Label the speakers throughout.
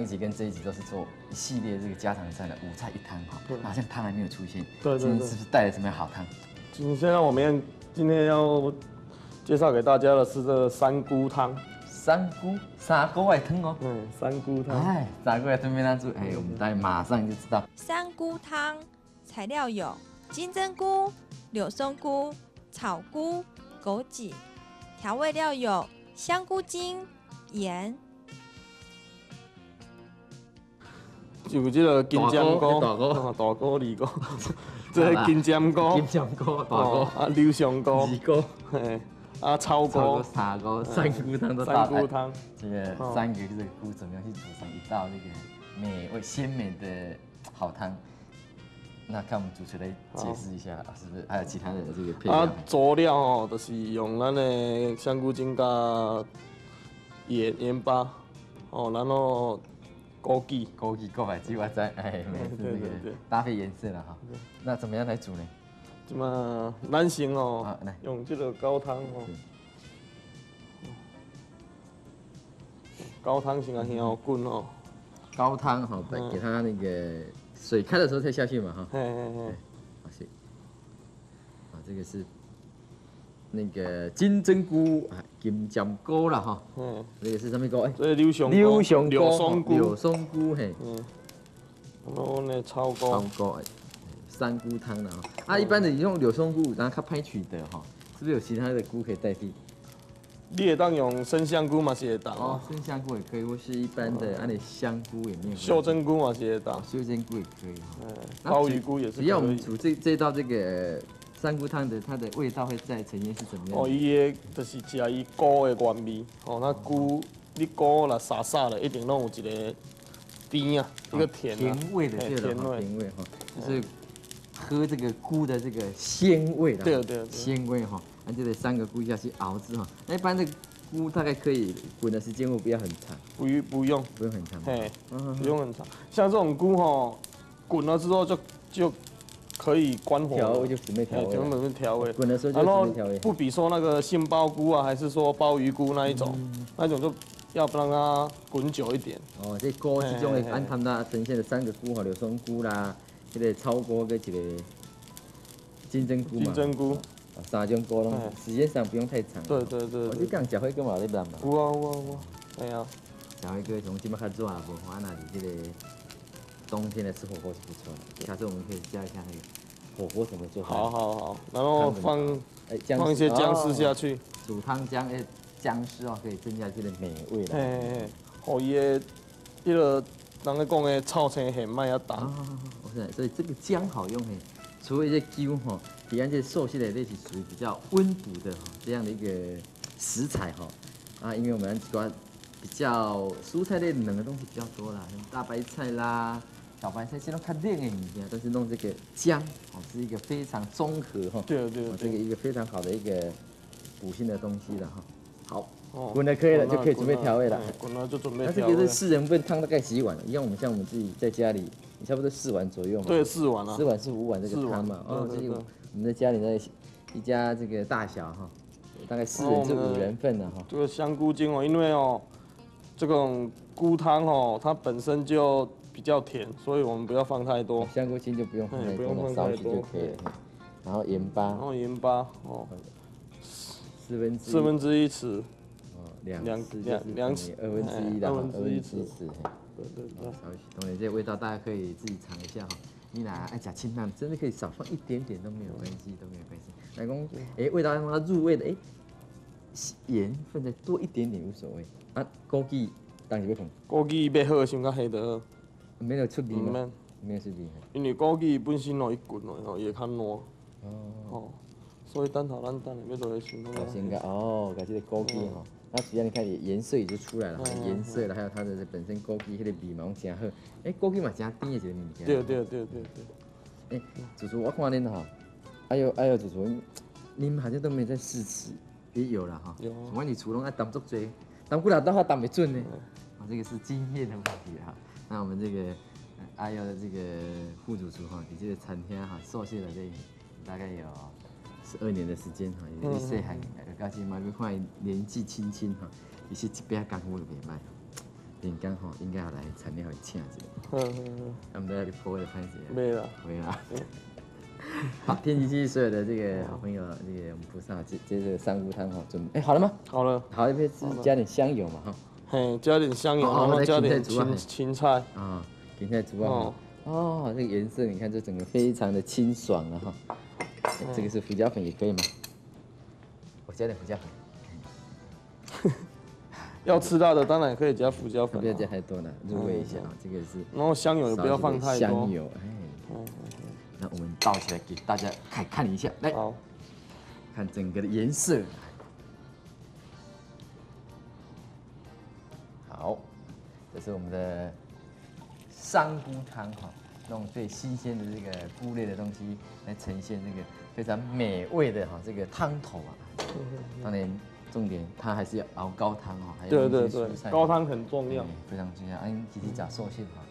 Speaker 1: 一集跟这一集都是做一系列这个家常菜的五菜一汤哈，好像汤还没有出现。
Speaker 2: 对对
Speaker 1: 今天是不是带了什么好汤？
Speaker 2: 今天我们今天要介绍给大家的是这个三菇汤。
Speaker 1: 三菇砂锅外汤哦。
Speaker 2: 嗯，三菇汤。
Speaker 1: 哎，砂锅外汤没拿住，哎，我们大家马上就知道。
Speaker 3: 三菇汤材料有金针菇、柳松菇、草菇、枸杞，调味料有香菇精、盐。
Speaker 2: 就这个金针菇，
Speaker 1: 大菇
Speaker 2: 啊大哥、二哥，这个金针菇，
Speaker 1: 金针菇、大
Speaker 2: 哦
Speaker 1: 菇、
Speaker 2: 啊柳香菇，
Speaker 1: 二哥、
Speaker 2: 嘿，啊草
Speaker 1: 草菇、
Speaker 2: 菇，
Speaker 1: 砂锅、三菇汤都大菜。
Speaker 2: 三菇汤。
Speaker 1: 这个
Speaker 2: 哦。
Speaker 1: 三个这个菇怎么样去煮成一道那个美味鲜美的好汤？那看我们主持人来解释一下，是不是还有其他的这个配料？
Speaker 2: 啊，佐料哦，就是用咱的香菇精加盐盐巴，哦，然后枸杞，
Speaker 1: 枸杞、购买鸡我在，哎，每次这
Speaker 2: 对对对。
Speaker 1: 个搭配颜色了哈。那怎么样来煮呢？
Speaker 2: 怎么难行哦
Speaker 1: 好来，
Speaker 2: 用这个高汤哦，高汤先啊香滚哦，
Speaker 1: 高汤哈，给给它那个水开的时候再下去嘛哈。
Speaker 2: 嘿嘿嘿，
Speaker 1: 好，是。啊，这个是那个金针菇啊，金针菇啦哈。
Speaker 2: 嗯，
Speaker 1: 这个是什么菇？哎，
Speaker 2: 这个柳香菇
Speaker 1: 柳
Speaker 2: 松菇
Speaker 1: 柳，松菇嘿。
Speaker 2: 嗯，然后呢草
Speaker 1: 草
Speaker 2: 菇，
Speaker 1: 菇，哎三菇汤啦哈。啊，一般的用柳松菇，然后它拍取的哈，是不是有其他的菇可以代替？
Speaker 2: 你也当用生香菇嘛是会当
Speaker 1: 哦
Speaker 2: 哦，，
Speaker 1: 生香菇也可以，或是一般的安尼香菇也没有。
Speaker 2: 袖珍菇嘛是会当
Speaker 1: 哦，，袖珍菇也可以哈。
Speaker 2: 嗯，鲍鱼菇也是
Speaker 1: 只要我。们煮这这道这个三菇汤的，它的味道会再呈现是怎么样
Speaker 2: 哦，
Speaker 1: 的？
Speaker 2: 伊个就是食伊菇的原味，哦，那菇你菇啦沙沙的，一定拢有一个甜啊，一个甜啊，
Speaker 1: 甜味的，
Speaker 2: 嘿
Speaker 1: 对了哈，
Speaker 2: 甜味，
Speaker 1: 哈，就是喝这个菇的这个鲜味啦。
Speaker 2: 对对对
Speaker 1: 鲜味哈，那就得三个菇下去熬制哈。那一般的菇大概可以滚的时间会不要很长，
Speaker 2: 不用不用，
Speaker 1: 不用很长。
Speaker 2: 对，
Speaker 1: 嗯
Speaker 2: 不用很长。像这种菇吼，滚了之后就就可以关火了
Speaker 1: 调味就，准备调，味了。
Speaker 2: 全部是调味。
Speaker 1: 滚的时候就准备调味。
Speaker 2: 不比说那个杏鲍菇啊，还是说鲍鱼菇那一种，
Speaker 1: 嗯
Speaker 2: 那一种就要不让它滚久一点。
Speaker 1: 哦，这菇其中的
Speaker 2: 嘿嘿嘿
Speaker 1: 按他们那呈现的三个菇哈，柳松菇啦，这个草菇跟这个金针菇嘛。
Speaker 2: 金针菇，
Speaker 1: 哦三种菇拢
Speaker 2: 嘿
Speaker 1: 时间上不用太长。
Speaker 2: 对。对对
Speaker 1: 我
Speaker 2: 对
Speaker 1: 你。讲小辉哥嘛在办嘛？
Speaker 2: 有啊有啊有啊，哎呀，
Speaker 1: 小辉哥从今麦开始做啊，无花那里这个冬天来吃火锅是不错的。下次我们可以教一下那个火锅怎么做。
Speaker 2: 好。好好，然后放
Speaker 1: 哎，姜
Speaker 2: 放一些姜丝下
Speaker 1: 去。
Speaker 2: 去，
Speaker 1: 煮汤姜哎，姜丝哦，可以增加这个美味
Speaker 2: 嘿
Speaker 1: 的。
Speaker 2: 嘿嘿，互伊的迄个人咧讲的臭青很卖啊
Speaker 1: 啊
Speaker 2: 淡，，
Speaker 1: 我是所以这个姜好用嘿，除了一些姜哈，比安这寿司的类型属于比较温补的哈这样的一个食材哈啊，因为我们主要比较蔬菜类冷的东西比较多啦，像大白菜啦。小白菜现在看冷的物件，但是弄这个姜哦，是一个非常综合哈，
Speaker 2: 对对
Speaker 1: 哦这个，一个非常好的一个补性的东西了哈。好，
Speaker 2: 哦
Speaker 1: 滚了可以了，就可以准备调味了。
Speaker 2: 嘿滚了就准备调味
Speaker 1: 那这个是，四人份汤，大概几碗了，一样我们像我们自己在家里，你差不多四碗左右嘛。
Speaker 2: 对，四碗啊
Speaker 1: 四，碗是五碗这个汤嘛。哦，这个我们在家里呢，一家这个大小哈，大概四人至五人份的哈。
Speaker 2: 这个香菇精哦，因为哦，这种菇汤哦，它本身就比较甜，所以我们不要放太多，
Speaker 1: 香菇精就不用放太
Speaker 2: 不用放
Speaker 1: 少许就可以了。然后盐巴。
Speaker 2: 然后盐巴哦，
Speaker 1: 四分之一。
Speaker 2: 四分之一匙，
Speaker 1: 哦，两
Speaker 2: 两两两
Speaker 1: 等于二分之一的，
Speaker 2: 二分之一匙。对对对，
Speaker 1: 少许，当然这个味道大家可以自己尝一下哈。你拿爱加清淡，真的可以少放一点点都没有关系，都没有关系。来公，哎，味道让它入味的，哎，盐分再多一点点无所谓。啊，枸杞但是要
Speaker 2: 看好，先较下得。
Speaker 1: 免要出字吗？
Speaker 2: 免
Speaker 1: 出字。
Speaker 2: 因为国语本身哦，伊滚哦，吼，伊会较烂。
Speaker 1: 哦。
Speaker 2: 哦。所以等下咱等下要做个先。
Speaker 1: 先哦，个这个国吼，那你看颜色已经出来了，颜色了，还有它的本身国语迄个毛真好。哎，国语嘛真甜的一个物件。
Speaker 2: 对对对对对。
Speaker 1: 哎，叔叔，我看恁哈，哎呦哎呦，叔叔，们好像都没在试吃，也有了哈。
Speaker 2: 有。
Speaker 1: 我你厨房爱当作多，当过来的话当不准呢。啊，这个是经验的问题哈。那我们这个呃阿耀的这个副主厨哈，你这个餐厅哈，受限了这大概有十二年的时间哈，也是细汉，有到今嘛，要看伊年纪轻轻哈，其实这边功夫就袂歹。饼干吼，应该要来材料会请一下。
Speaker 2: 嗯嗯嗯，
Speaker 1: 那我们都要去破的拍子。
Speaker 2: 没了。
Speaker 1: 没了。好，天机系所有的这个好朋友，这个我们菩萨接接着香菇汤哈，准备哎好了吗？
Speaker 2: 好了，
Speaker 1: 好，一边是加点香油嘛哈。
Speaker 2: 嘿，加点香油，
Speaker 1: 哦
Speaker 2: 然后加点青青菜。
Speaker 1: 啊，芹菜煮啊
Speaker 2: 哦。
Speaker 1: 哦，这个颜色你看，这整个非常的清爽了哈。这个是胡椒粉也可以吗？我加点胡椒粉，
Speaker 2: 要吃辣的当然可以加胡椒粉
Speaker 1: 不要
Speaker 2: 啊，
Speaker 1: 加太多了，入味一下啊。这个是
Speaker 2: 然后香油也不要放太多。
Speaker 1: 香油，哎。那我们倒起来给大家看看一下，来
Speaker 2: 好，
Speaker 1: 看整个的颜色。是我们的香菇汤哈，用最新鲜的这个菇类的东西来呈现这个非常美味的哈这个汤头啊。当然，重点它还是要熬高汤哈，还有
Speaker 2: 对对对
Speaker 1: 一些蔬，菜
Speaker 2: 高汤很重要。
Speaker 1: 非常重要。啊，因其实讲寿司哈，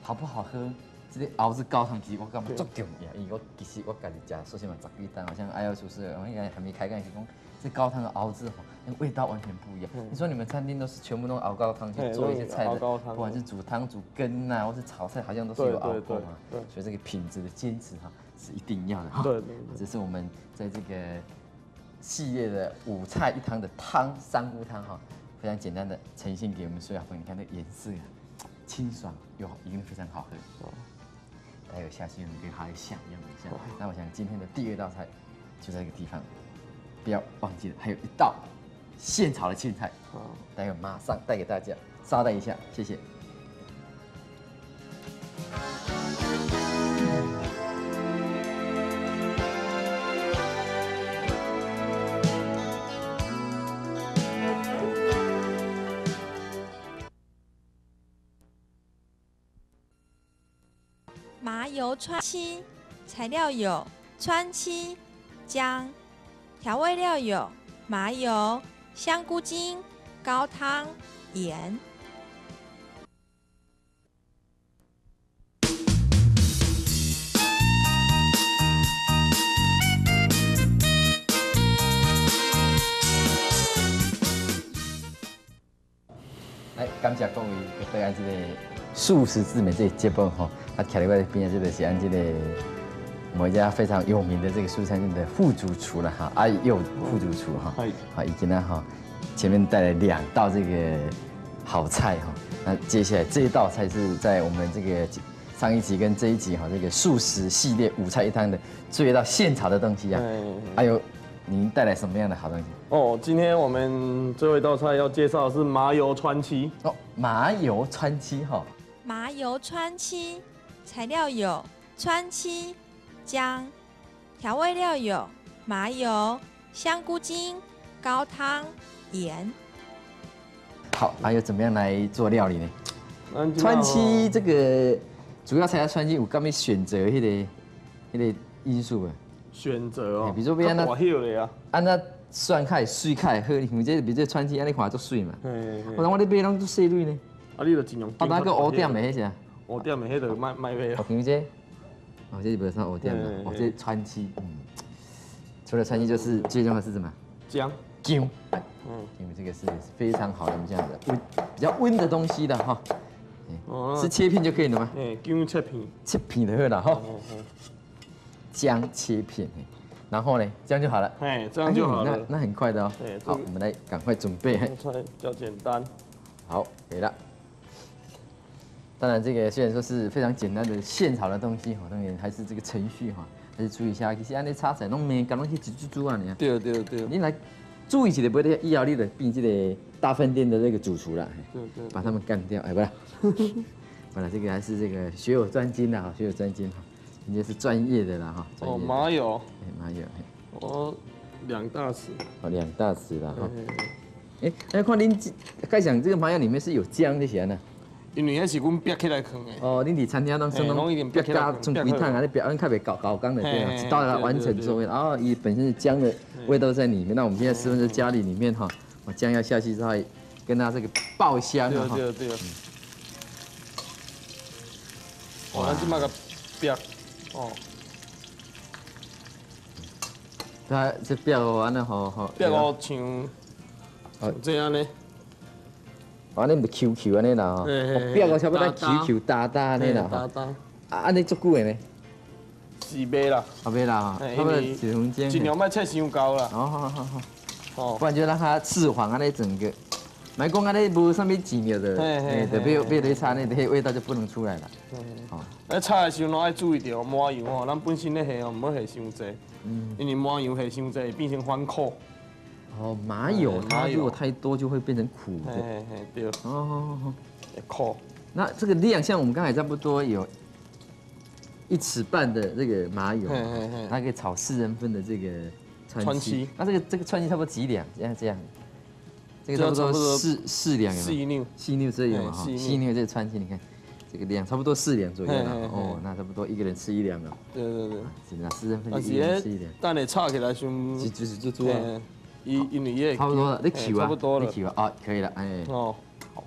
Speaker 1: 好不好喝？这个熬制高汤，其实我感觉足重要。因为我其实我家己食寿司嘛十几单，好像爱要厨师，我应该还没开干是讲，这高汤的熬制哈，那味道完全不一样。你说你们餐厅都是全部都熬高汤去做一些菜的，
Speaker 2: 熬高汤
Speaker 1: 不管是煮汤、煮羹呐，或是炒菜，好像都是有熬过嘛。
Speaker 2: 对
Speaker 1: 所以这个品质的坚持哈是一定要的哈。
Speaker 2: 对
Speaker 1: 这是我们在这个系列的五菜一汤的汤香菇汤哈，非常简单的呈现给我们所有朋友。你看那颜色呀，清爽又好一定非常好喝。还有下去，我们可以好好享用一下。那我想今天的第二道菜就在这个地方，不要忘记了，还有一道现炒的青菜，待会马上带给大家，招待一下，谢谢。
Speaker 3: 麻油川七，材料有川七、姜，调味料有麻油、香菇精、高汤、盐。
Speaker 1: 来，感谢各位对咱这个素食之美这个节目吼，啊，徛在我的边这个是咱这个某一家非常有名的这个素餐厅的副主厨了哈，阿佑副主厨哈，好，以及呢哈，前面带来两道这个好菜哈，那接下来这一道菜是在我们这个上一集跟这一集哈这个素食系列五菜一汤的最后一道现炒的东西啊，
Speaker 2: 哎，
Speaker 1: 还有您带来什么样的好东西？
Speaker 2: 哦，今天我们最后一道菜要介绍的是麻油川七。
Speaker 1: 哦，麻油川七哈。
Speaker 3: 麻油川七，材料有川七、姜，调味料有麻油、香菇精、高汤、盐。
Speaker 1: 好，还有怎么样来做料理呢？川七这个主要材料川七有干咩选择迄、个迄、个因素啊？
Speaker 2: 选择哦，
Speaker 1: 比如说要那按那酸开水开好，像这比如这川七安尼看足水嘛。
Speaker 2: 嘿嘿
Speaker 1: 我讲我咧买拢做细蕊呢，
Speaker 2: 啊，你就尽量。
Speaker 1: 啊，那个乌点的迄啥？
Speaker 2: 乌点的迄个卖卖买
Speaker 1: 哦，
Speaker 2: 啊。
Speaker 1: 像这，哦，这是不算乌点的，
Speaker 2: 嗯
Speaker 1: 哦，这川七，嗯，除了川七就是最重要的是什么？
Speaker 2: 姜，
Speaker 1: 姜，
Speaker 2: 嗯，
Speaker 1: 因为这个是非常好的这样的温比较温的东西的哈，
Speaker 2: 哦，
Speaker 1: 是切片就可以了吗？
Speaker 2: 嘿，姜切片。
Speaker 1: 切片就好了哈。姜切片，然后呢，这样就好了。
Speaker 2: 哎，这样就好了
Speaker 1: 哎那。那很快的哦
Speaker 2: 对。
Speaker 1: 好，我们来赶快准备。
Speaker 2: 比较简单。
Speaker 1: 好，给了。当然，这个虽然说是非常简单的现炒的东西哈，当然还是这个程序哈，还是注意一下。其实按你炒菜，拢没搞拢去煮煮煮啊，你啊，
Speaker 2: 对对对
Speaker 1: 你来注意一下，不要以后你的变这个大饭店的那个主厨啦，嘿
Speaker 2: 对对。
Speaker 1: 把他们干掉。哎，不是，不然这个还是这个学有专精的哈，学有专精哈，人家是专业的啦哈。专
Speaker 2: 哦，
Speaker 1: 业
Speaker 2: 麻油，
Speaker 1: 哎麻油，嘿
Speaker 2: 哦，两大匙。
Speaker 1: 哦，两大匙啦哈。哎，那看您该想这个麻油里面是有姜这些呢？
Speaker 2: 因为迄是阮逼起来放的。
Speaker 1: 哦，恁伫餐厅当中
Speaker 2: 嘿拢一定
Speaker 1: 别
Speaker 2: 别起来
Speaker 1: 加从规汤啊，你别按较袂搞搞干的对啊，
Speaker 2: 嘿
Speaker 1: 直到它完成
Speaker 2: 对
Speaker 1: 作用。然后以本身是姜的味道在里面，那我们现在十分之家里里面哈，我姜要下去之后，跟它这个爆香
Speaker 2: 对
Speaker 1: 啊哈。
Speaker 2: 对对。哦，咱即摆个逼，哦，
Speaker 1: 它这煸完了吼吼。
Speaker 2: 逼到像
Speaker 1: 哦
Speaker 2: 这样呢。
Speaker 1: 安尼就 Q Q 安尼啦吼，
Speaker 2: 嘿嘿嘿。
Speaker 1: 壁个差不多
Speaker 2: 搭搭
Speaker 1: Q Q 哒哒安尼啦啊安尼足久的呢，
Speaker 2: 是袂啦，
Speaker 1: 后尾啦差不多几分钟。
Speaker 2: 尽量莫切伤高啦。
Speaker 1: 哦，好好好。好，
Speaker 2: 哦。
Speaker 1: 不，然就让它赤黄安尼整个，莫讲安尼无啥物钱了的，
Speaker 2: 嘿嘿
Speaker 1: 哎，就
Speaker 2: 嘿
Speaker 1: 别别咧炒那个味道就不能出来了。哦，
Speaker 2: 那炒的时候，拢爱注意着麻油吼，咱本身咧下哦，唔好下伤济，
Speaker 1: 嗯，
Speaker 2: 因为麻油下伤济会变成反苦。
Speaker 1: 哦，麻油它如果太多就会变成苦的。哦。那这个量像我们刚才差不多有一尺半的这个麻油，它可以炒四人份的这个川鸡
Speaker 2: 川鸡。
Speaker 1: 那这个这个川鸡差不多几两？这样这样，这个差不多四四两有没有？
Speaker 2: 细牛，
Speaker 1: 细牛这有嘛哈？
Speaker 2: 嘿细牛
Speaker 1: 细牛这个川鸡，你看这个量差不多四两左右了哦，那差不多一个人吃一两了，
Speaker 2: 对对对。
Speaker 1: 是啊四人份一个人吃一
Speaker 2: 咧
Speaker 1: 两，，
Speaker 2: 等下炒起来伤，
Speaker 1: 就就是就做啊，
Speaker 2: 嘿因因为也
Speaker 1: 差不多了，你
Speaker 2: 嘿
Speaker 1: Q 啊，
Speaker 2: 差不多了。
Speaker 1: 你。起吧，啊可以了，哎，
Speaker 2: 哦，好，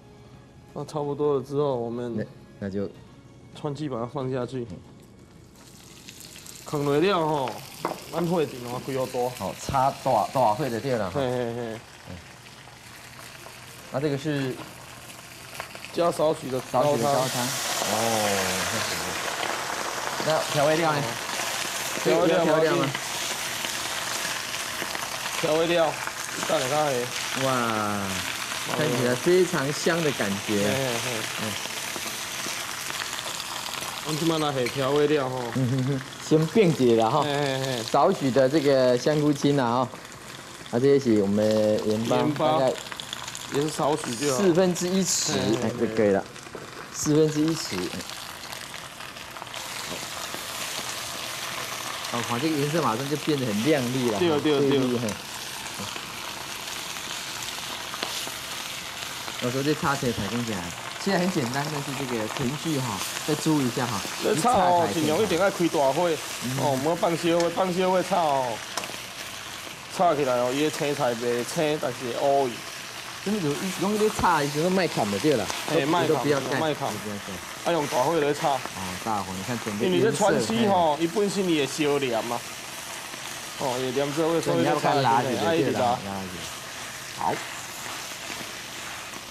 Speaker 2: 那差不多了之后，我们
Speaker 1: 那就
Speaker 2: 川鸡把它放下去，放落了吼，咱火尽量开好多，
Speaker 1: 好插多少多少会的对了哈。
Speaker 2: 嘿。嘿嘿，
Speaker 1: 那这个是
Speaker 2: 加少许的
Speaker 1: 少许的高汤。哦，那调味料呢？
Speaker 2: 调味料
Speaker 1: 调味料吗？
Speaker 2: 调味料，等下较下，
Speaker 1: 哇，看起来非常香的感觉。
Speaker 2: 我们即摆来下调味料吼，
Speaker 1: 先并解了哈。
Speaker 2: 嘿，嘿嘿，
Speaker 1: 少许的这个香菇精啊哈，啊这些是我们盐巴，大概
Speaker 2: 也是少许就。
Speaker 1: 四分之一匙哎就可以了，四分之一匙。哦好，哦，这个颜色马上就变得很亮丽了哈，
Speaker 2: 对对对
Speaker 1: 有时候这插起来才讲起来，虽然很简单，但是这个程序哈，再注意一下哈。
Speaker 2: 咧
Speaker 1: 一
Speaker 2: 炒哦，
Speaker 1: 才
Speaker 2: 尽量一定
Speaker 1: 好
Speaker 2: 要开大火，哦，唔好放小火，放小火炒哦，炒起来哦，伊的青菜袂青，但是会乌伊。
Speaker 1: 就是有用那插的时候卖砍的对了，都
Speaker 2: 嘿卖砍
Speaker 1: 都不要，
Speaker 2: 卖砍。啊，用大火来炒，
Speaker 1: 哦，大火，你看准备
Speaker 2: 因为这川西
Speaker 1: 嘿
Speaker 2: 吼，伊本身伊会烧黏嘛，哦，会黏做伙，
Speaker 1: 所以你要看拉起
Speaker 2: 来，一直拉
Speaker 1: 就对了，。拉起。好，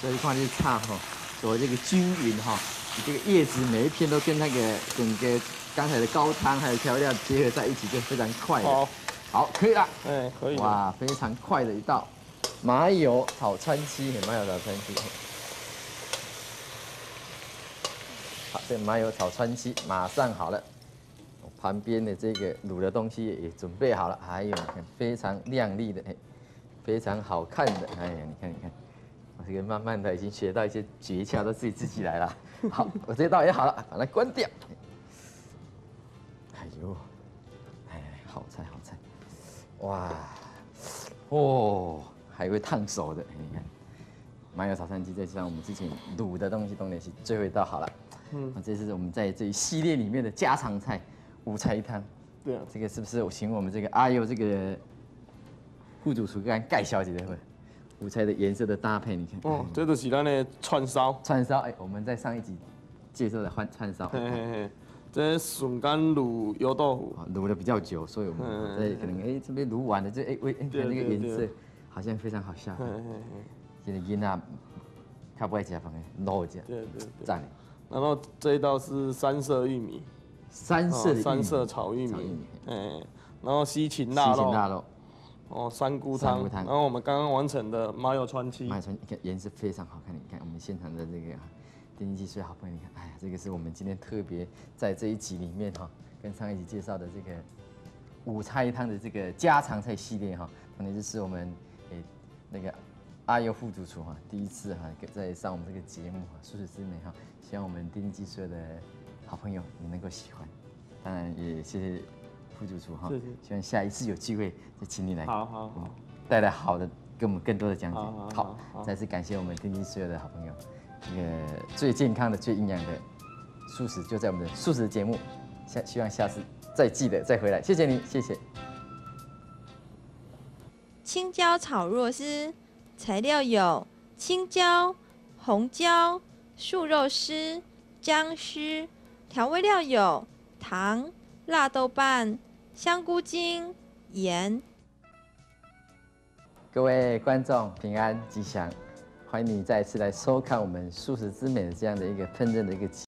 Speaker 1: 这一块就是插哈，做这个均匀哈，你这个叶子每一片都跟那个整个刚才的高汤还有调料结合在一起，就非常快的。
Speaker 2: 好，
Speaker 1: 好，可以了。
Speaker 2: 哎，可以。
Speaker 1: 哇，非常快的一道麻油炒川鸡，麻油炒川鸡。好，这麻油炒川鸡马上好了，旁边的这个卤的东西也准备好了，还有非常亮丽的，哎，非常好看的，哎呀，你看你看，我这个慢慢的已经学到一些诀窍，都自己自己来了。好，我这道也好了，把它关掉。哎呦，哎，好菜好菜。哇，哦，还会烫手的，你看，麻油炒山鸡，再加上我们之前卤的东西，东西是最后一道好了。
Speaker 2: 嗯
Speaker 1: 嗯，这是我们在这一系列里面的家常菜五菜一汤。
Speaker 2: 对啊，
Speaker 1: 这个是不是我请我们这个阿佑这个副主厨干盖小姐的五彩的颜色的搭配？你看，
Speaker 2: 哦
Speaker 1: 哦，，
Speaker 2: 这就是咱的串烧，
Speaker 1: 串烧，哎，我们在上一集介绍的换串烧，
Speaker 2: 嘿嘿嘿，这笋干卤油豆腐，
Speaker 1: 啊卤的比较久，所以我们
Speaker 2: 嗯
Speaker 1: 在可能哎这边卤完了，就哎喂，哎看那个颜色好像非常好下饭。
Speaker 2: 嘿
Speaker 1: 现在囡仔他不爱吃饭的，卤一下
Speaker 2: 对对对。
Speaker 1: 赞。
Speaker 2: 然后这一道是三色玉米，
Speaker 1: 三色
Speaker 2: 哦三色炒玉米。哎，然后西芹
Speaker 1: 西
Speaker 2: 腊肉，
Speaker 1: 芹腊肉，
Speaker 2: 哦，三菇汤。然后我们刚刚完成的麻油川七，
Speaker 1: 麻油川你看颜色非常好看。你看我们现场的这个电竞技师好朋友，你看，哎呀，这个是我们今天特别在这一集里面哈，跟上一集介绍的这个五菜汤的这个家常菜系列哈，可能就是我们诶那个阿佑副主厨哈，第一次哈在上我们这个节目哈，素食之美哈，希望我们电竞技所有的好朋友你能够喜欢，当然也谢谢副主厨哈
Speaker 2: 谢谢，
Speaker 1: 希望下一次有机会再请你来
Speaker 2: 好好好，
Speaker 1: 带来好的，给我们更多的讲解。
Speaker 2: 好
Speaker 1: 好
Speaker 2: 好好，
Speaker 1: 再次感谢我们天津所有的好朋友，这个最健康的、最营养的素食就在我们的素食节目，下希望下次再记得再回来，谢谢你，谢谢。
Speaker 3: 青椒炒肉丝，材料有青椒、红椒、素肉丝、姜丝，调味料有糖、辣豆瓣、香菇精、盐。
Speaker 1: 各位观众平安吉祥，欢迎你再次来收看我们素食之美的这样的一个烹饪的一个。